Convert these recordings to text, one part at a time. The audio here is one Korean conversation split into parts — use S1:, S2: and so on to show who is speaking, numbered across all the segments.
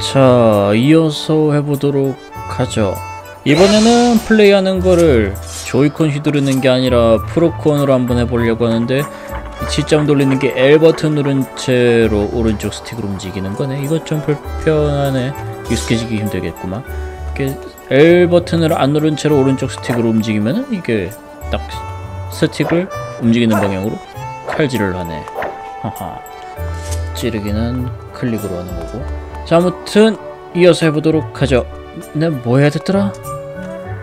S1: 자, 이어서 해보도록 하죠. 이번에는 플레이하는 거를 조이콘 휘두르는 게 아니라 프로콘으로 한번 해보려고 하는데 시점 돌리는 게 L 버튼 누른 채로 오른쪽 스틱으로 움직이는 거네. 이거 좀 불편하네. 익숙해지기 힘들겠구만. L 버튼을 안 누른 채로 오른쪽 스틱으로 움직이면은 이게 딱 스틱을 움직이는 방향으로 칼질을 하네. 하하. 찌르기는 클릭으로 하는 거고. 자, 아무튼 이어서 해보도록 하죠. 내가 뭐 해야 됐더라?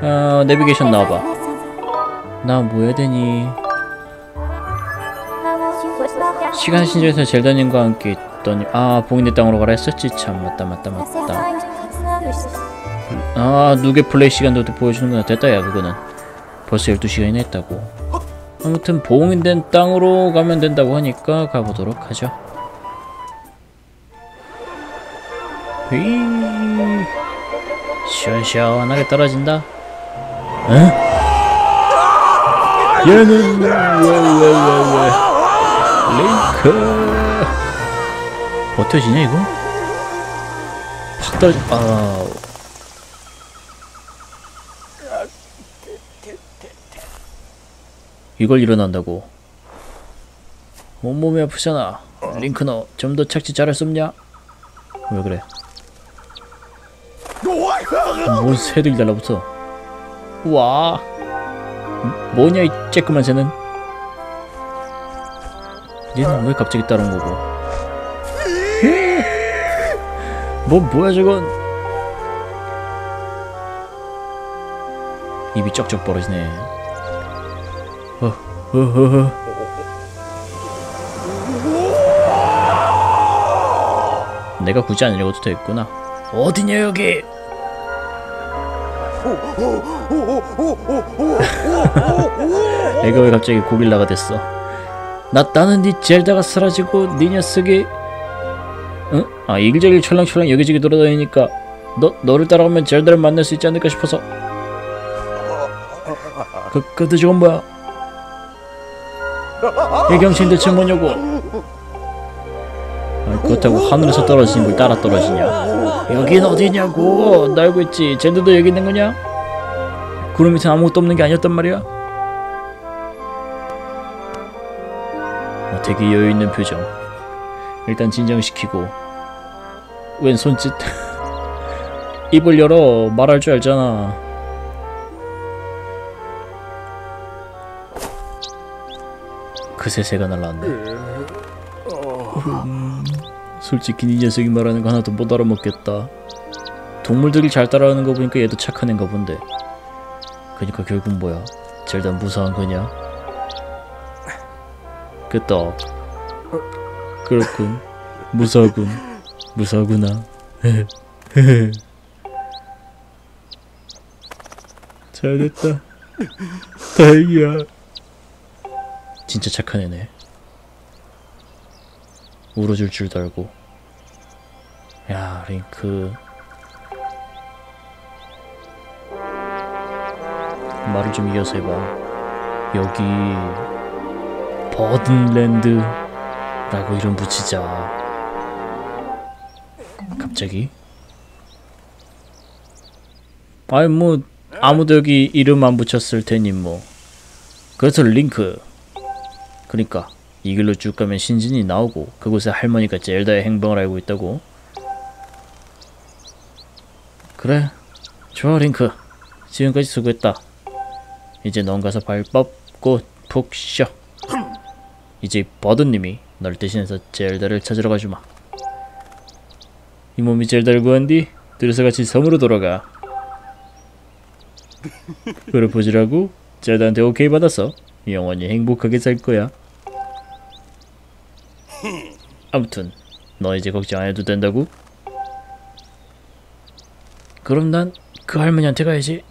S1: 아, 내비게이션 나와봐. 나 뭐 해야 되니? 시간 신전에서 젤다님과 함께 있더니 아 봉인의 땅으로 가라 했었지 참 맞다 맞다 맞다 아 누게 플레이 시간도 보여주는구나 됐다 야 그거는 벌써 12시간이나 했다고 아무튼 봉인된 땅으로 가면 된다고 하니까 가보도록 하죠 휘 시원시원하게 떨어진다. 응? 얘는 왜왜왜왜 링크. 버텨지냐 이거? 팍 떨어져 아. 이걸 일어난다고? 온몸이 아프잖아. 링크 너 좀 더 착지 잘할 수 없냐? 왜 그래 뭔 새들이 달라붙어? 와. 뭐냐 이 쬐끄만 새는? 얘는 왜 갑자기 따라온 거고? 뭐 뭐야 저건? 입이 쩍쩍 벌어지네. 어, 어, 어, 어. 내가 굳이 안 읽어도 되겠구나. 어디냐 여기 애가 왜 갑자기 고릴라가 됐어 나 나는 네 젤다가 사라지고 네 녀석이 응? 아 일절일 철랑철랑 여기저기 돌아다니니까 너 너를 따라가면 젤다를 만날 수 있지 않을까 싶어서 그 그때 저건 뭐야? 이 경신 대체 뭐냐고? 그렇다고 하늘에서 떨어지는 걸 따라 떨어지냐? 여긴 어디냐고? 나 알고 있지. 젤다도 여기 있는 거냐? 구름 밑에 아무것도 없는 게 아니었단 말이야? 어, 되게 여유 있는 표정. 일단 진정시키고. 웬 손짓? 입을 열어 말할 줄 알잖아. 그새 새가 날라왔네. 음, 솔직히 이 녀석이 말하는 거 하나도 못 알아먹겠다. 동물들이 잘 따라하는 거 보니까 얘도 착한 애인가 본데. 그니까 결국 뭐야? 젤다 무사한 거냐? 끄떡. 그렇군. 무사군. 무사구나. 잘됐다. 다행이야. 진짜 착한 애네. 울어줄 줄도 알고. 야, 링크. 말을 좀 이어서 해봐. 여기 버든랜드라고 이름 붙이자. 갑자기? 아니 뭐 아무도 여기 이름 안 붙였을 테니 뭐. 그래서 링크. 그러니까 이 길로 쭉 가면 신진이 나오고 그곳에 할머니가 젤다의 행방을 알고 있다고. 그래. 좋아 링크. 지금까지 수고했다. 이제 넌 가서 발 뻗고 푹 쉬어. 이제 버드님이 널 대신해서 젤다를 찾으러 가주마. 이 몸이 젤다를 구한 뒤 둘이서 같이 섬으로 돌아가. 프로포즈라고 젤다한테 오케이 받았어. 영원히 행복하게 살 거야. 아무튼 너 이제 걱정 안 해도 된다고? 그럼 난 그 할머니한테 가야지.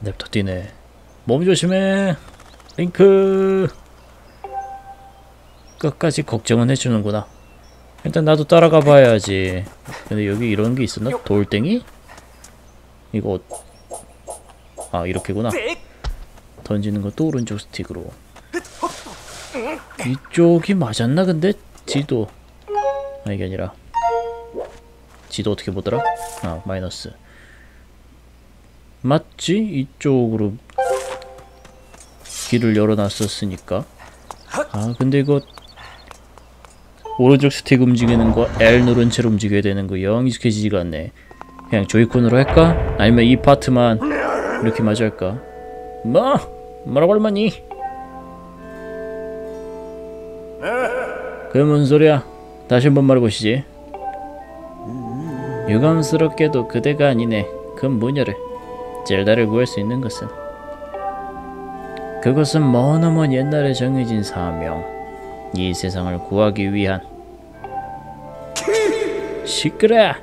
S1: 냅둬 뛰네. 몸 조심해. 링크. 끝까지 걱정은 해주는구나. 일단 나도 따라가 봐야지. 근데 여기 이런 게 있었나? 돌덩이? 이거 어- 아 이렇게구나. 던지는 것도 오른쪽 스틱으로. 이쪽이 맞았나 근데 지도 아 이게 아니라 지도 어떻게 보더라? 아 마이너스 맞지? 이쪽으로 길을 열어놨었으니까 아 근데 이거 오른쪽 스틱 움직이는 거 L 누른 채로 움직여야 되는 거 영 익숙해지지가 않네 그냥 조이콘으로 할까? 아니면 이 파트만 이렇게 마저 할까? 뭐? 뭐라고 할머니? 그게 뭔 소리야? 다시 한번 말해보시지. 유감스럽게도 그대가 아니네. 그 무녀를 젤다를 구할 수 있는 것은. 그것은 머나먼 옛날에 정해진 사명. 이 세상을 구하기 위한. 시끄러!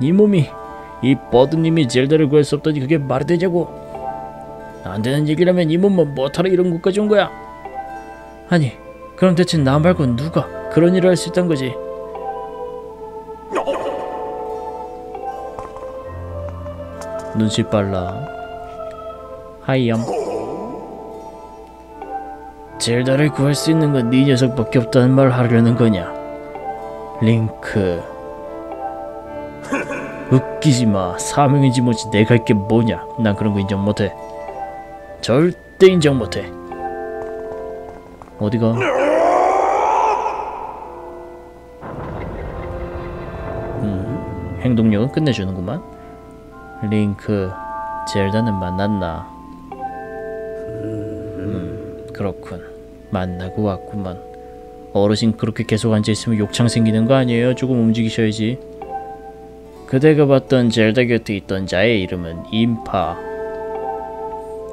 S1: 네 몸이 이 버드님이 젤다를 구할 수 없다니 그게 말이 되냐고. 안 되는 얘기라면 이 몸만 뭐하러 이런 곳까지 온 거야. 아니 그럼 대체 나 말고 누가 그런 일을 할 수 있단 거지? 눈치 빨라. 하이염 젤다를 구할 수 있는 건 네 녀석밖에 없다는 말 하려는 거냐? 링크. 웃기지 마. 사명이지 뭐지. 내가 할게 뭐냐? 난 그런 거 인정 못해. 절대 인정 못해. 어디가 행동력은 끝내주는구만. 링크 젤다는 만났나? 음 그렇군. 만나고 왔구만 어르신 그렇게 계속 앉아있으면 욕창 생기는 거 아니에요? 조금 움직이셔야지. 그대가 봤던 젤다 곁에 있던 자의 이름은 인파.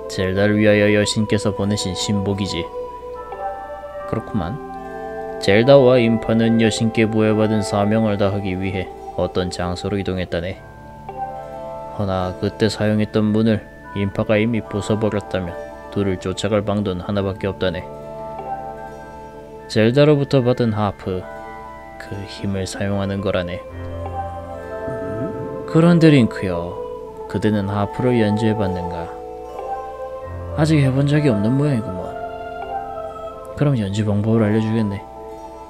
S1: 젤다를 위하여 여신께서 보내신 신복이지. 그렇구만. 젤다와 인파는 여신께 부여받은 사명을 다하기 위해 어떤 장소로 이동했다네 허나 그때 사용했던 문을 인파가 이미 부숴버렸다면 둘을 쫓아갈 방도는 하나밖에 없다네. 젤다로부터 받은 하프, 그 힘을 사용하는 거라네. 그런데 링크요, 그대는 하프를 연주해봤는가? 아직 해본 적이 없는 모양이구먼. 그럼 연주 방법을 알려주겠네.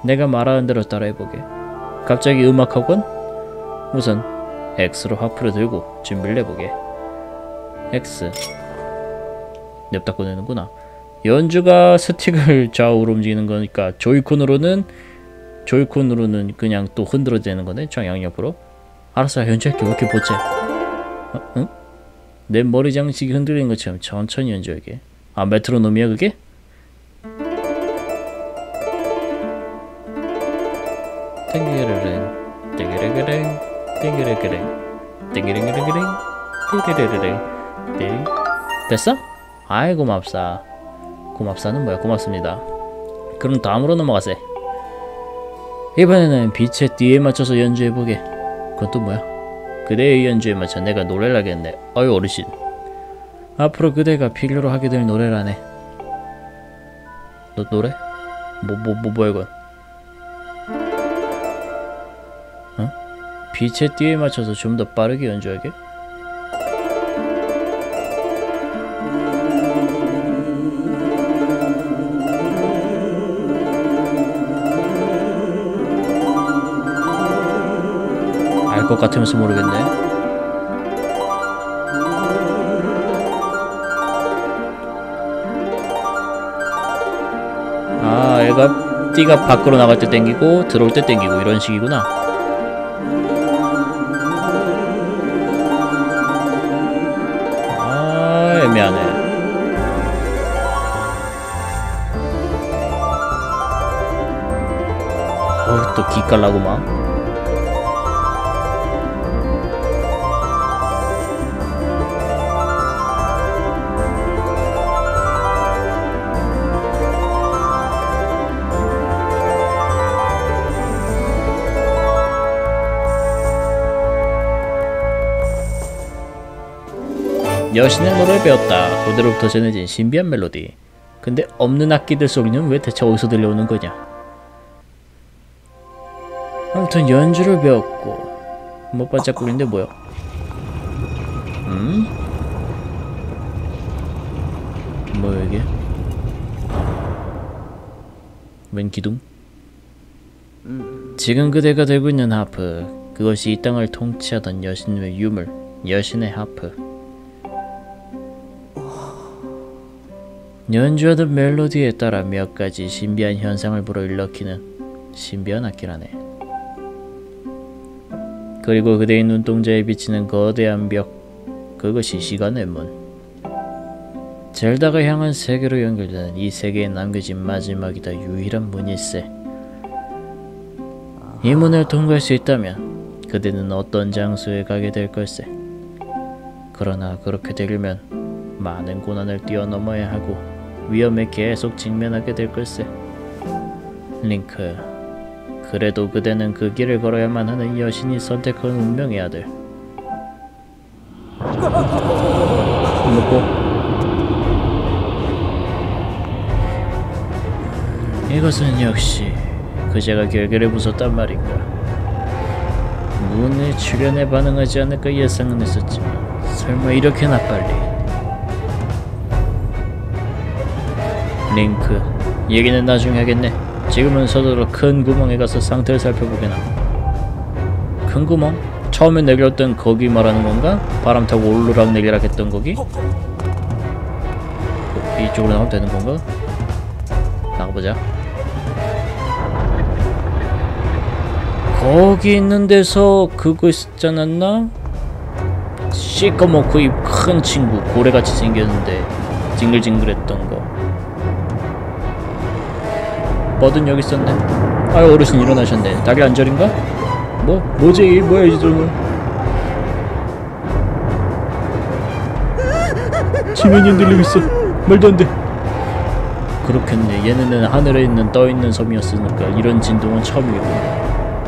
S1: 내가 말하는 대로 따라해보게. 갑자기 음악학원? 우선 X로 하프를 들고 준비를 해보게. X. 냅다 꺼내는구나. 연주가 스틱을 좌우로 움직이는 거니까 조이콘으로는 조이콘으로는 그냥 또 흔들어 되는 거네. 저 양옆으로. 알았어, 연주할게. 왜 이렇게 보채? 어? 응? 내 머리 장식이 흔들리는 것처럼 천천히 연주하게. 아, 메트로놈이야 그게? 땡기르릉, 땡기르르릉, 땡기르르릉, 땡기르르릉, 땡. 됐어? 아이 고맙사. 고맙사는 뭐야? 고맙습니다. 그럼 다음으로 넘어가세. 이번에는 빛의 띠에 맞춰서 연주해보게. 그건 또 뭐야? 그대의 연주에 맞춰 내가 노래를 하겠네. 어이 어르신. 앞으로 그대가 필요로 하게 될 노래라네. 너 노래? 뭐, 뭐, 뭐, 뭐야, 이건? 빛의 띠에 맞춰서 좀 더 빠르게 연주하게? 알 것 같으면서 모르겠네. 아, 얘가 띠가 밖으로 나갈 때 땡기고 들어올 때 땡기고 이런 식이구나. 애매하네. 어우, 또 기깔나고 막. 여신의 노래를 배웠다. 고대로부터 전해진 신비한 멜로디. 근데 없는 악기들 소리는 왜 대체 어디서 들려오는 거냐? 아무튼 연주를 배웠고 뭐 반짝거리는데 뭐야? 음? 뭐야 이게? 웬 기둥? 지금 그대가 들고 있는 하프 그것이 이 땅을 통치하던 여신의 유물, 여신의 하프. 연주하던 멜로디에 따라 몇 가지 신비한 현상을 불어일으키는 신비한 악기라네. 그리고 그대의 눈동자에 비치는 거대한 벽, 그것이 시간의 문. 젤다가 향한 세계로 연결되는 이 세계에 남겨진 마지막이다 유일한 문일세. 이 문을 통과할 수 있다면 그대는 어떤 장소에 가게 될 걸세. 그러나 그렇게 되려면 많은 고난을 뛰어넘어야 하고 위험에 계속 직면하게 될 걸세. 링크, 그래도 그대는 그 길을 걸어야만 하는 여신이 선택한 운명의 아들. 먹고 이것은 역시 그제가 결계를 부쉈단 말인가. 문에 출연에 반응하지 않을까 예상은 했었지만 설마 이렇게나 빨리. 링크, 얘기는 나중에 하겠네. 지금은 서둘러 큰 구멍에 가서 상태를 살펴보게나. 큰 구멍? 처음에 내렸던 거기 말하는 건가? 바람 타고 올르락 내리락 했던 거기? 이쪽으로 나가면 되는 건가? 나가보자. 거기 있는 데서 그거 있지 않았나? 시꺼멓고 입 큰 친구 고래같이 생겼는데 징글징글했던 거 뭐든 여기 있었네. 아유 어르신 일어나셨네. 닭이 안절인가? 뭐? 뭐지? 이 뭐야 이 저는 지면이 흔들리고 있어. 말도 안돼. 그렇겠네. 얘네는 하늘에 있는 떠있는 섬이었으니까 이런 진동은 처음이고.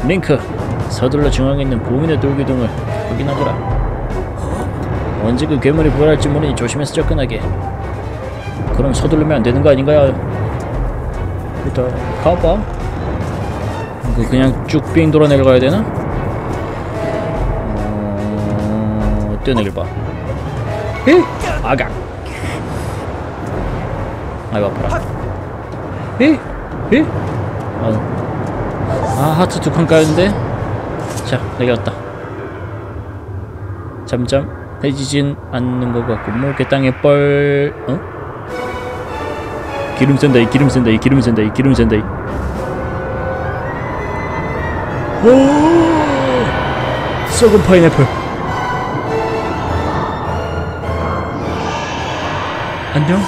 S1: 링크 서둘러 중앙에 있는 봉인의 돌기둥을 확인하거라. 언제 그 괴물이 부활할지 모르니 조심해서 접근하게. 그럼 서두르면 안 되는 거 아닌가요? 일단 가봐 그 그냥 쭉빙 돌아 내려가야 되나? 어... 뛰어내길 봐 히! 아가 아이고 아파라 히! 히! 어. 아 하트 두 칸 까였는데 자 내려왔다 잠잠 해지진 않는 것 같고 뭐 이렇게 땅에 뻘 어? 기름 샌다 이 기름 샌다 이 기름 샌다 이 기름 샌다 이. 오! 썩은 파인애플. 안녕?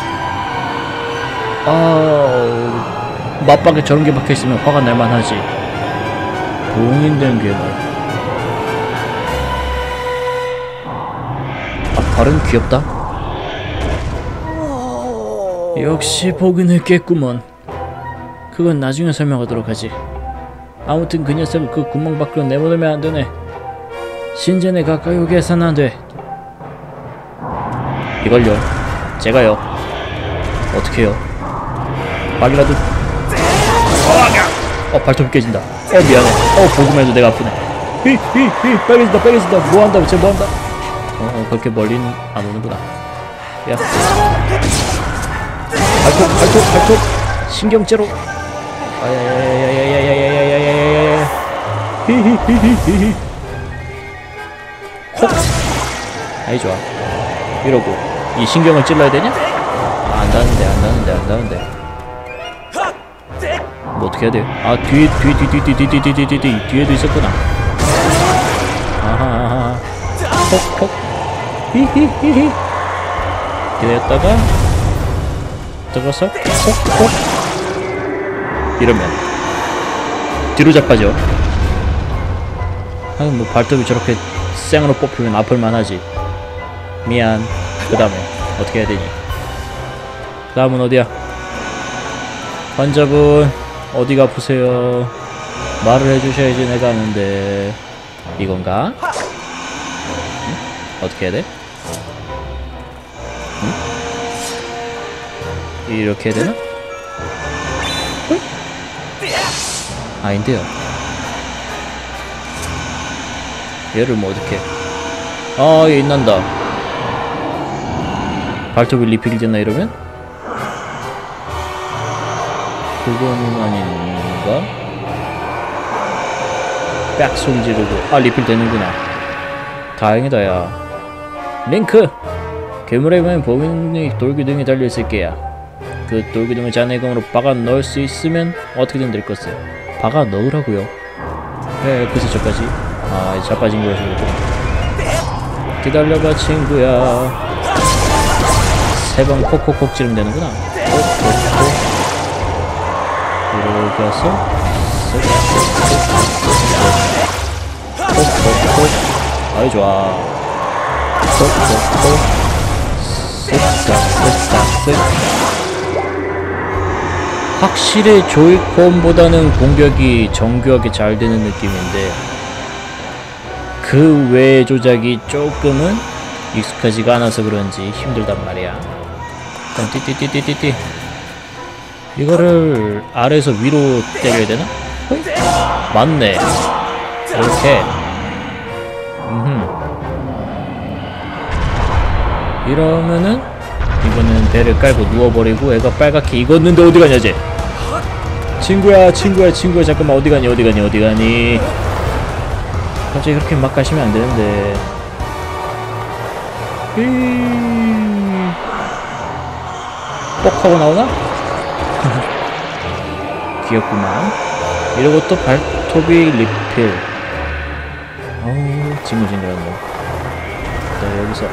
S1: 아 맞박에 저런 게 박혀있으면 화가 날만 하지. 봉인된 괴물 아 발은 귀엽다 역시 깼구먼. 그건 나중에 설명하도록 하지. 아무튼 그 녀석을 그 구멍 밖으로 내보내면 안 되네. 신전에 가까이 오게 해서는 안돼. 이걸요. 제가요. 어떻게요? 막이라도. 어 발톱 깨진다. 어 미안해. 어 보기만 해도 내가 아프네. 히 히 히 빨개진다 빨개진다. 뭐 한다 쟤 뭐 한다. 어, 어 그렇게 멀리는 안 오는구나. 야 발톱 발톱 발톱. 신경제로. 아야야야야야야야야야야야야야야 히히히히히 콕. 아이 좋아. 이러고. 이 신경을 찔러야 되냐? 아, 안 닿는데 안 닿는데 안 닿는데. 뭐 어떻게 해야 돼? 아 뒤에 뒤에 뒤에 뒤에 뒤에 뒤에 뒤에 뒤에 뒤에 뒤에도 있었구나. 아하하하. 콕콕. 히히히히. 기다렸다가 들어가서 콕콕. 이러면. 뒤로 자빠져. 하긴 뭐 발톱이 저렇게 생으로 뽑히면 아플만 하지. 미안. 그 다음에 어떻게 해야 되니? 다음은 어디야? 환자분 어디가 아프세요? 말을 해주셔야지 내가 아는데. 이건가? 응? 어떻게 해야 돼? 이렇게 해야 되나? 응? 아닌데요 얘를 뭐 어떻게 아얘 인난다 발톱이 리필되나 이러면? 그거는 아닌가? 빽 소리 지르고 아 리필 되는구나 다행이다 야 링크 괴물에 보면 범인이 돌기둥에 달려있을 게야 그 돌기둥을 잔해검으로 박아 넣을 수 있으면 어떻게든 될 것을 박아 넣으라고요. 네 그새 저까지 아 자빠진 그렇구나 기다려봐 친구야. 세 번 콕콕콕 지르면 되는구나. 콕콕콕 이렇게 해서 콕콕콕. 아이 좋아. 콕콕콕. 쓱싹 쓱싹 쓱 확실히 조이콘보다는 공격이 정교하게 잘 되는 느낌인데 그 외의 조작이 조금은 익숙하지가 않아서 그런지 힘들단 말이야. 일단 띠띠띠띠띠띠. 이거를 아래에서 위로 때려야 되나? 호이? 맞네. 이렇게. 음흠. 이러면은 이거는 배를 깔고 누워버리고 애가 빨갛게 익었는데 어디 가냐 쟤 친구야 친구야 친구야. 잠깐만 어디 가니 어디 가니 어디 가니? 갑자기 그렇게 막 가시면 안 되는데. 휘... 뻑 하고 나오나? 귀엽구만. 이러고 또 발톱이 리필. 어우 징글징글한 놈. 자, 여기서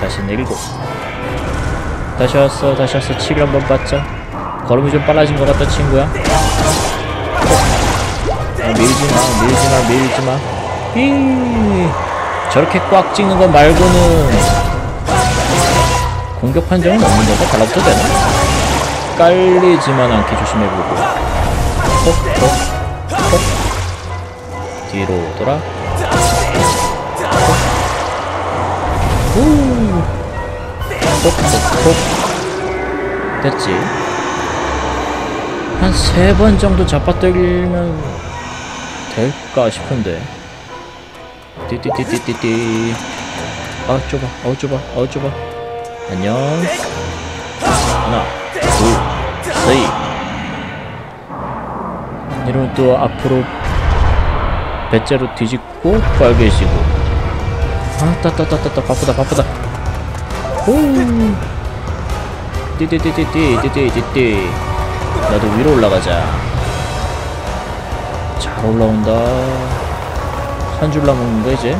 S1: 다시 내리고. 다시 왔어 다시 왔어. 치료 한번 받자 걸음이 좀 빨라진 것 같다 친구야. 아, 밀지마 밀지마 밀지마. 히 저렇게 꽉 찍는 거 말고는 공격 판정은 없는데 달라붙어도 되나? 깔리지만 않게 조심해보고. 톡톡 톡. 뒤로 돌아. 후 톡톡톡. 됐지 한 세 번 정도 잡아당기면 될까 싶은데. 띠띠띠띠띠띠. 아 좁아. 어 좁아. 어 좁아. 안녕. 하나 둘셋. 이러면 또 앞으로 배째로 뒤집고 빨개지고. 아 따따따따따. 바쁘다 바쁘다. 오. 띠띠띠띠띠 띠띠띠띠 나도 위로 올라가자. 잘 올라온다. 한 줄 남았는데 이제?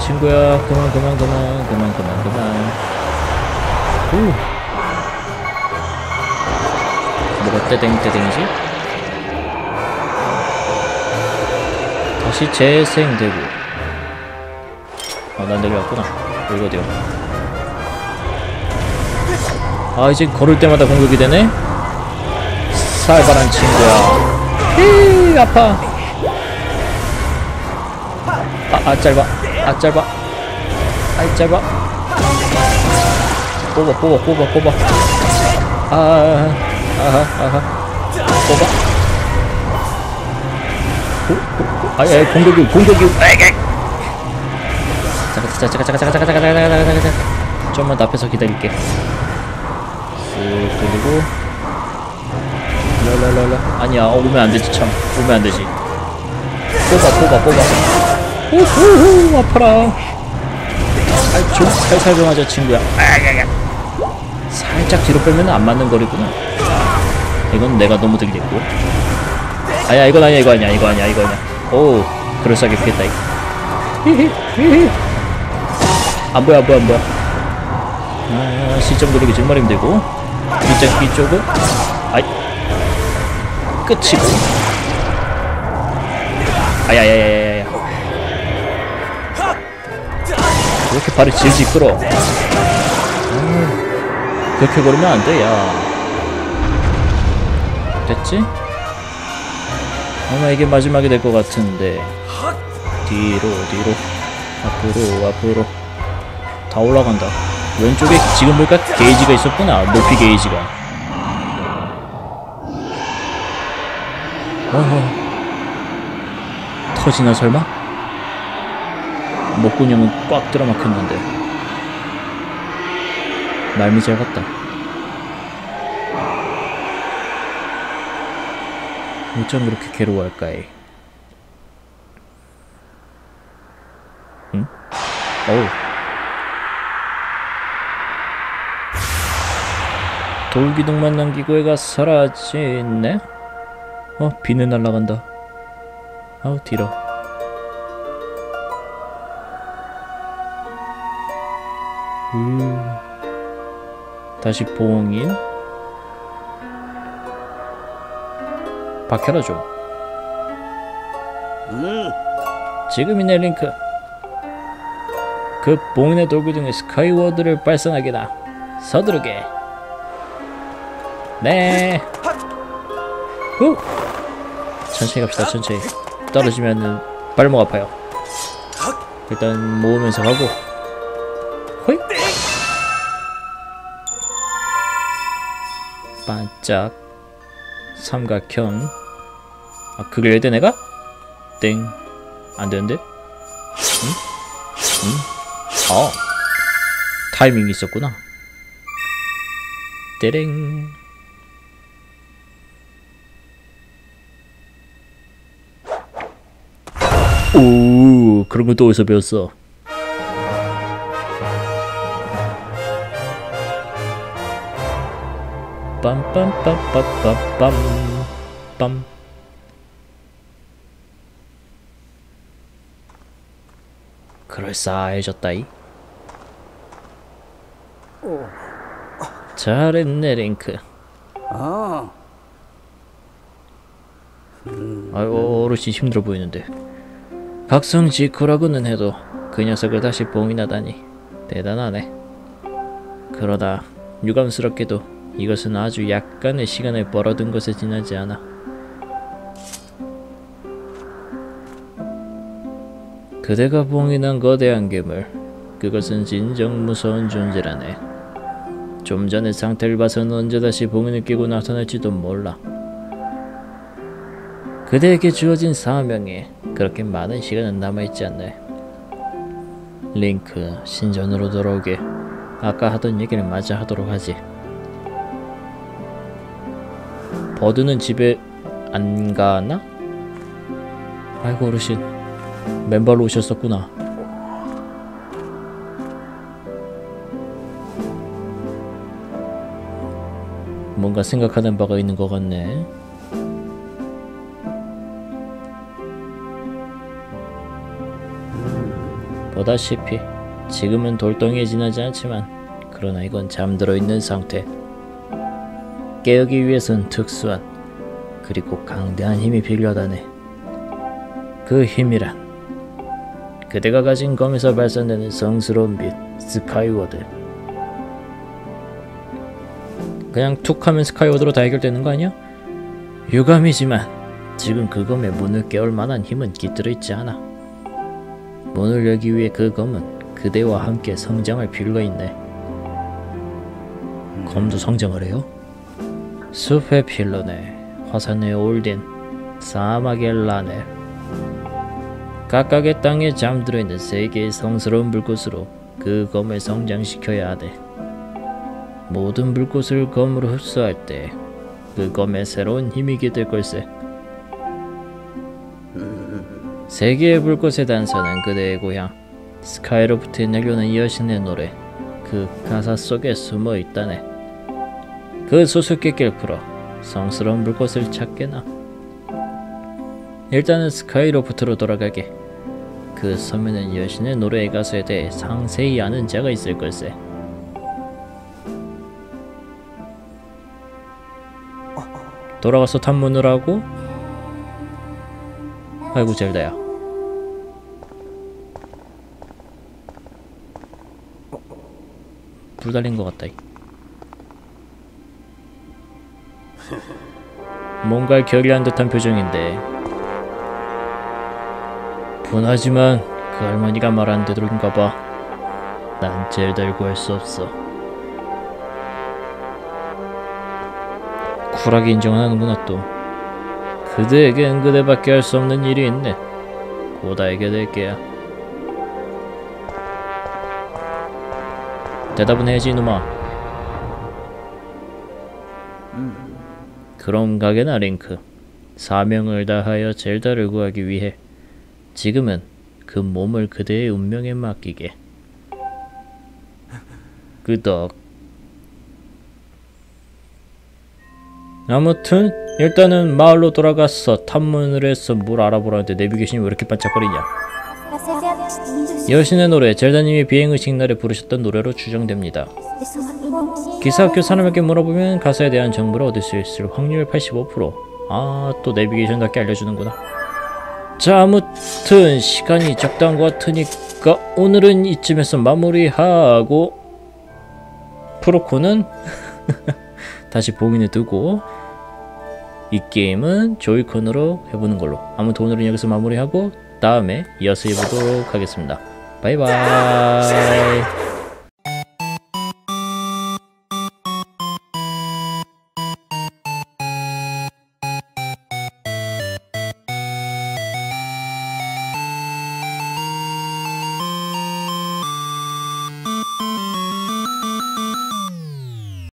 S1: 친구야 그만 그만 그만 그만 그만 그만. 오 뭐가 떼댕 떼댕이지? 다시 재생되고. 아난 내려왔구나. 여기 어디야 아 이제 걸을 때마다 공격이 되네 살바란 친구야 히 아파 아, 아 짧아 아 짧아 아이 짧아 뽑아 뽑아 뽑아 뽑아 아 아하 아하 뽑아 아예 공격이 공격이 잠깐 잠깐 잠깐 잠깐 잠깐 잠깐 잠깐 잠깐 잠깐 잠깐 좀만 더 앞에서 기다릴게 쓱 돌리고 랄랄랄라 아니야 어, 오면 안 되지 참 오면 안 되지 뽑아 뽑아 뽑아 오호호 아파라 아좀 살살 좀 하자 친구야 살짝 뒤로 빼면 안 맞는 거리구나 이건 내가 너무 들겠고 아야 이건 아니야 이거 아니야 이거 아니야 이거 아니야 오 그럴싸하게 피했다 이거 안 보여 안 보여 안 보여 아 시점 돌리기 정말 힘들고 이쪽 뒤쪽은 끝이고. 아야야야야야. 왜 이렇게 발이 질질 끌어? 아, 그렇게 걸으면 안 돼 야. 됐지? 아마 이게 마지막이 될 것 같은데. 뒤로 뒤로. 앞으로 앞으로. 다 올라간다. 왼쪽에 지금 보니까 게이지가 있었구나. 높이 게이지가 어허 터지나 설마? 목구멍은 꽉 들어막혔는데 말미 잘 같다 어쩜 그렇게 괴로워할까이? 응? 어우. 돌기둥만 남기고 애가 사라지네? 어, 비는 날아간다. 아우, 뒤로. 음. 다시 봉인. 박혀라 좀. 지금이네 링크. 그 봉인의 돌구등에 스카이워드를 발산하게나. 서두르게. 네. 후. 천천히 갑시다. 천천히. 떨어지면은 발목 아파요. 일단 모으면서 가고. 호이. 반짝. 삼각형. 아 그걸 해야 돼 내가? 땡. 안 되는데? 응? 응? 어. 타이밍이 있었구나. 떼랭. 오, 그런 건 또 어디서 배웠어? 빰빰빰빰빰빰 빰. 그럴싸해졌다이. 잘했네 링크.
S2: 아,
S1: 아유 어르신 힘들어 보이는데. 각성 지코라고는 해도 그 녀석을 다시 봉인하다니 대단하네. 그러다 유감스럽게도 이것은 아주 약간의 시간을 벌어둔 것에 지나지 않아. 그대가 봉인한 거대한 괴물, 그것은 진정 무서운 존재라네. 좀 전의 상태를 봐서는 언제 다시 봉인을 끼고 나타날지도 몰라. 그대에게 주어진 사명에 그렇게 많은 시간은 남아있지 않네. 링크, 신전으로 돌아오게. 아까 하던 얘기를 마저 하도록 하지. 버드는 집에 안 가나? 아이고 어르신 맨발로 오셨었구나 뭔가 생각하는 바가 있는 것 같네 보다시피 지금은 돌덩이에 지나지 않지만 그러나 이건 잠들어 있는 상태 깨우기 위해선 특수한 그리고 강대한 힘이 필요하다네. 그 힘이란 그대가 가진 검에서 발산되는 성스러운 빛 스카이워드. 그냥 툭 하면 스카이워드로 다 해결되는 거 아니야? 유감이지만 지금 그 검에 문을 깨울 만한 힘은 깃들어 있지 않아. 문을 열기 위해 그 검은 그대와 함께 성장할 필요가 있네. 검도 성장을 해요? 숲의 필러네, 화산의 올딘, 사막의 라넬. 각각의 땅에 잠들어 있는 세 개의 성스러운 불꽃으로 그 검을 성장시켜야 하네. 모든 불꽃을 검으로 흡수할 때 그 검에 새로운 힘이 깃들 걸세. 세 개의 불꽃의 단서는 그대의 고향 스카이로프트에 내려오는 여신의 노래 그 가사 속에 숨어 있다네. 그 수수께끼를 풀어 성스러운 불꽃을 찾게나. 일단은 스카이로프트로 돌아가게. 그 섬에는 여신의 노래의 가수에 대해 상세히 아는 자가 있을 걸세. 돌아가서 탐문을 하고 아이고 젤다야 불 달린 것 같다 이. 뭔가를 결의한 듯한 표정인데. 분하지만 그 할머니가 말한 대로인가 봐난 젤다를 구할 수 없어. 쿨하게 인정하는구나 또. 그대에겐 그대밖에 할 수 없는 일이 있네. 곧 알게 될 게야 대답은 해야지 이놈아 그럼 가게나 링크 사명을 다하여 젤다를 구하기 위해 지금은 그 몸을 그대의 운명에 맡기게. 끄덕. 아무튼 일단은 마을로 돌아가서 탐문을 해서 뭘 알아보라는데 내비게이션이 왜 이렇게 반짝거리냐. 여신의 노래 젤다님이 비행의식 날에 부르셨던 노래로 추정됩니다. 기사학교 사람에게 물어보면 가사에 대한 정보를 얻을 수 있을 확률 85%. 아, 또 내비게이션답게 알려주는구나. 자, 아무튼 시간이 적당한 것 같으니까 오늘은 이쯤에서 마무리하고 프로코는 다시 봉인을 두고 이 게임은 조이콘으로 해보는 걸로. 아무튼 오늘은 여기서 마무리하고 다음에 이어서 해보도록 하겠습니다. 바이바이.